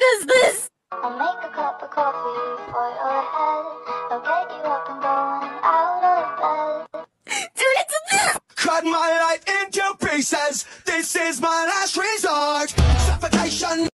does this? I'll make a cup of coffee for your head. I'll get you up and going out of bed. Cut my life into pieces. This is my last resort. Suffocation.